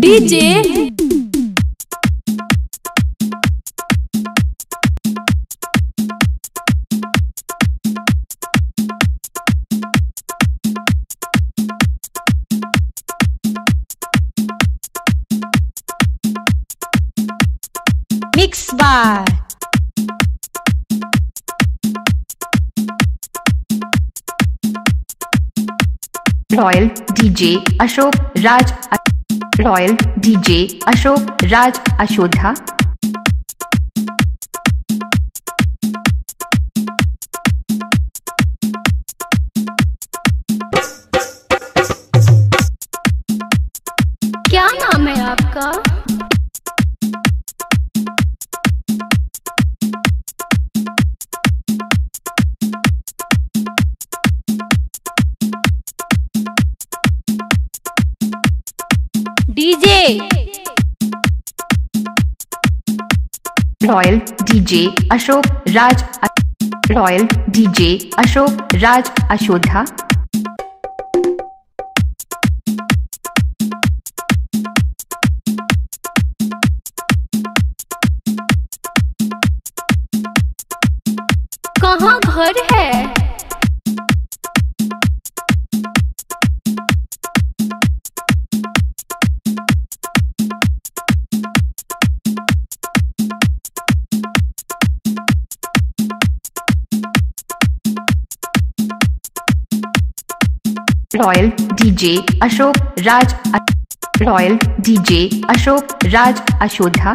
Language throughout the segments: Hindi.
DJ. Mix by royal DJ Ashok Raj royal DJ Ashok Raj अशोधा क्या नाम है आपका? DJ. Royal DJ Ashok Raj royal DJ Ashok Raj अशोधा कहाँ घर है? Royal DJ Ashok Raj royal DJ Ashok Raj अशोधा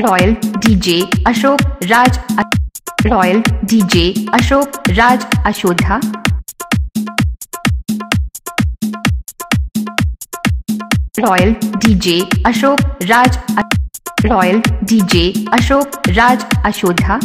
royal DJ Ashok Raj royal DJ Ashok Raj अशोधा royal DJ Ashok Raj royal DJ Ashok Raj अशोधा